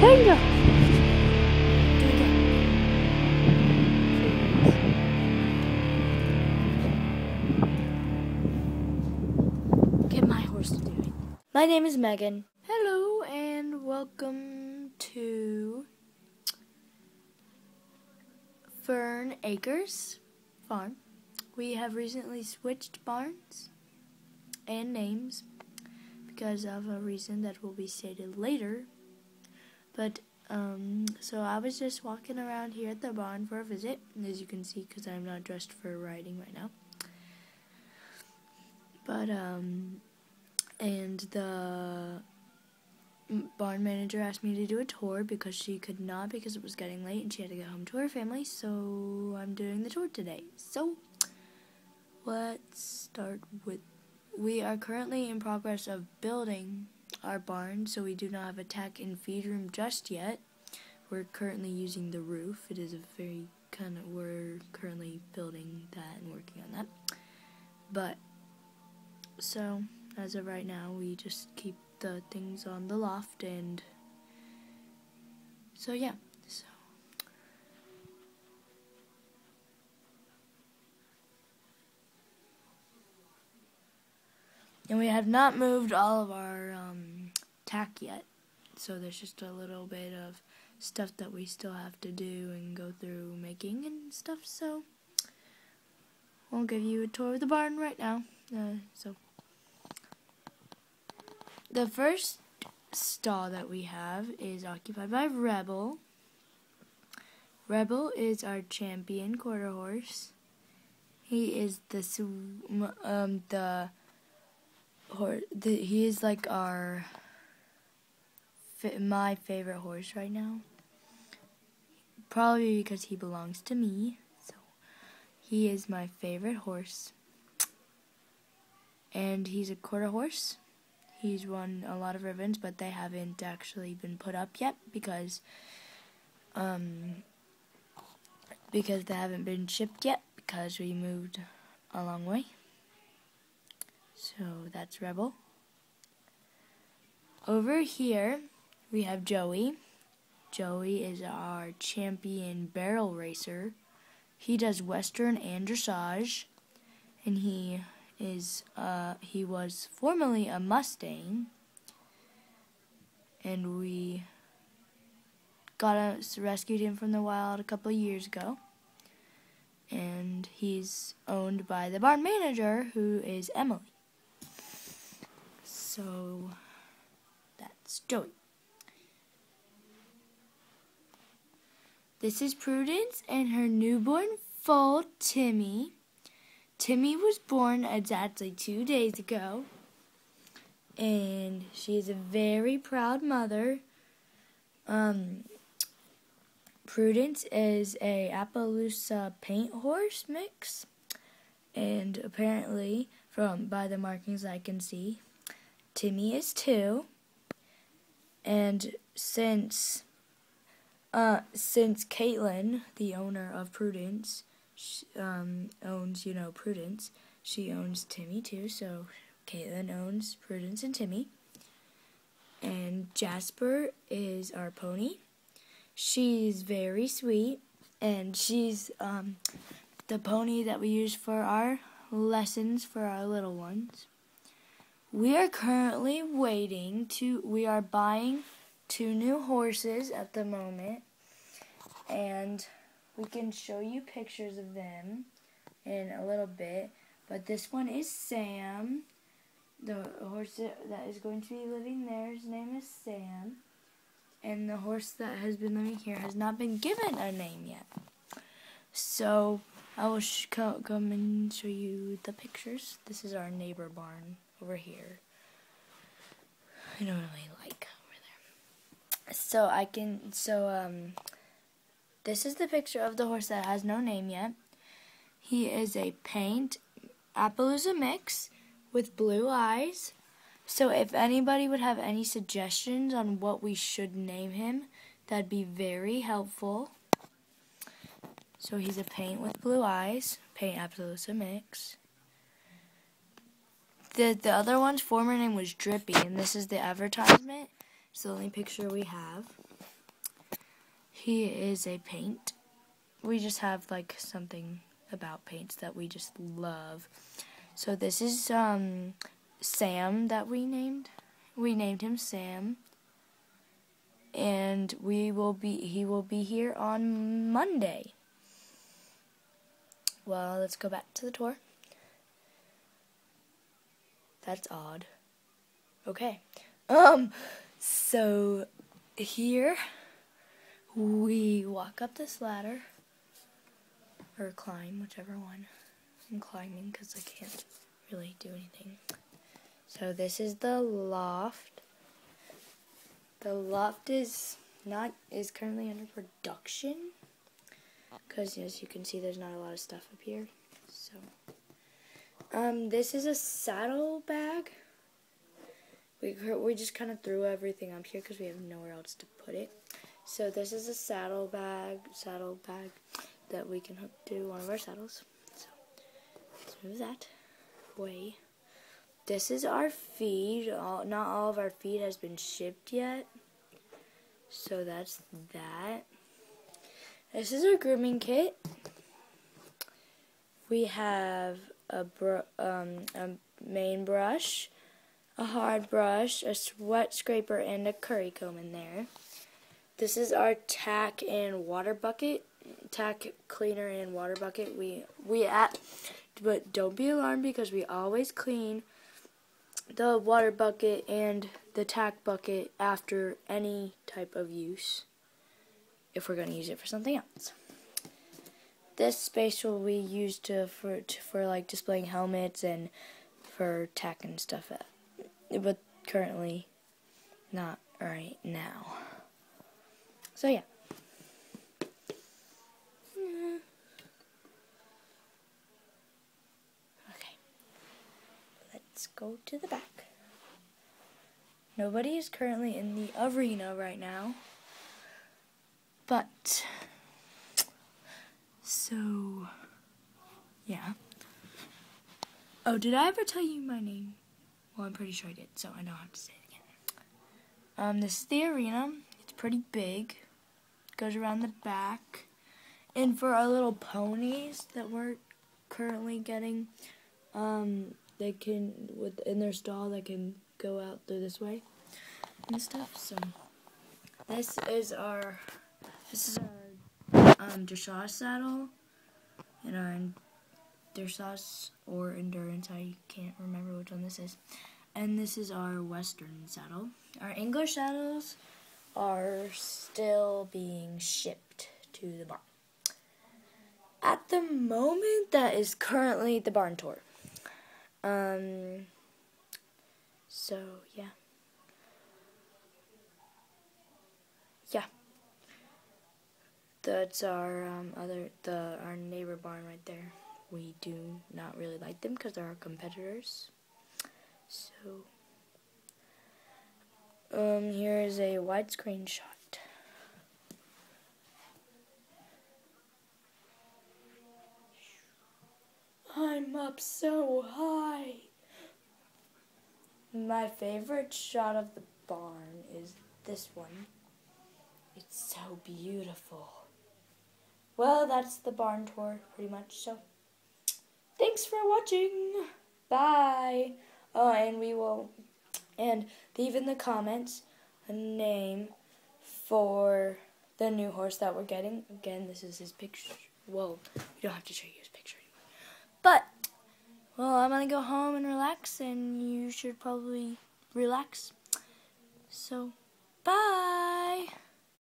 Get my horse to do it. My name is Megan. Hello and welcome to Fern Acres Farm. We have recently switched barns and names because of a reason that will be stated later but um, so I was just walking around here at the barn for a visit, as you can see, because I'm not dressed for riding right now. But um, and the barn manager asked me to do a tour because she could not because it was getting late and she had to get home to her family. So I'm doing the tour today. So let's start with. We are currently in progress of building our barn, so we do not have a tack and feed room just yet. We're currently using the roof. It is a very kind of we're currently building that and working on that. But so as of right now, we just keep the things on the loft and so yeah. So and we have not moved all of our um, tack yet, so there's just a little bit of stuff that we still have to do and go through making and stuff. So we'll give you a tour of the barn right now. Uh, so. The first stall that we have is occupied by Rebel. Rebel is our champion quarter horse. He is the um the horse. He is like our my favorite horse right now. Probably because he belongs to me. So he is my favorite horse. And he's a quarter horse. He's won a lot of ribbons, but they haven't actually been put up yet because um, because they haven't been shipped yet because we moved a long way. So that's Rebel. Over here we have Joey. Joey is our champion barrel racer. He does western and dressage, and he is uh, he was formerly a Mustang, and we got us rescued him from the wild a couple of years ago. And he's owned by the barn manager, who is Emily. So that's Joey. This is Prudence and her newborn foal, Timmy. Timmy was born exactly two days ago, and she is a very proud mother. Um, Prudence is a Appaloosa paint horse mix, and apparently, from by the markings I can see, Timmy is too. And since uh, since Caitlin, the owner of Prudence, um, owns, you know, Prudence. She owns Timmy too, so Caitlin owns Prudence and Timmy. And Jasper is our pony. She's very sweet, and she's um, the pony that we use for our lessons for our little ones. We are currently waiting to, we are buying two new horses at the moment, and we can show you pictures of them in a little bit. But this one is Sam. The horse that is going to be living there, his name is Sam. And the horse that has been living here has not been given a name yet. So I will come and show you the pictures. This is our neighbor barn over here. I don't really like over there. So I can, so um, this is the picture of the horse that has no name yet. He is a paint Appaloosa mix with blue eyes. So if anybody would have any suggestions on what we should name him, that'd be very helpful. So he's a paint with blue eyes, paint Appaloosa mix. The the other one's former name was Drippy, and this is the advertisement. It's the only picture we have. He is a paint. We just have like something about paints that we just love. So this is um, Sam that we named we named him Sam. And we will be he will be here on Monday. Well, let's go back to the tour. That's odd. Okay. Um so here we walk up this ladder or climb, whichever one. I'm climbing because I can't really do anything. So this is the loft. The loft is not is currently under production because as you can see there's not a lot of stuff up here. So um this is a saddle bag. We we just kind of threw everything up here because we have nowhere else to put it. So this is a saddle bag, saddle bag that we can hook to one of our saddles. So let's move that way. This is our feed. All, not all of our feed has been shipped yet. So that's that. This is our grooming kit. We have a, um, a mane brush, a hard brush, a sweat scraper, and a curry comb in there. This is our tack and water bucket tack cleaner and water bucket. We we at but don't be alarmed because we always clean the water bucket and the tack bucket after any type of use if we're going to use it for something else. This space will be used to for to, for like displaying helmets and for tack and stuff uh, but currently not right now. So yeah. Hmm. Okay. Let's go to the back. Nobody is currently in the arena right now. But, so, yeah. Oh, did I ever tell you my name? Well, I'm pretty sure I did, so I know how to say it again. Um, this is the arena. It's pretty big. Goes around the back. And for our little ponies that we're currently getting, um, they can with in their stall they can go out through this way and stuff. So this is our this is our um, dressage saddle and our dressage or endurance. I can't remember which one this is. And this is our western saddle. Our English saddles are still being shipped to the barn. At the moment, that is currently the barn tour. Um, so, yeah. Yeah. That's our um, other, the our neighbor barn right there. We do not really like them because they're our competitors. So, um, here is a widescreen shot. I'm up so high. My favorite shot of the barn is this one. It's so beautiful. Well, that's the barn tour, pretty much. So, thanks for watching. Bye. Oh, and we will, and leave in the comments a name for the new horse that we're getting. Again, this is his picture. Whoa, we don't have to show you his picture. anymore. But, well, I'm going to go home and relax, and you should probably relax. So, bye.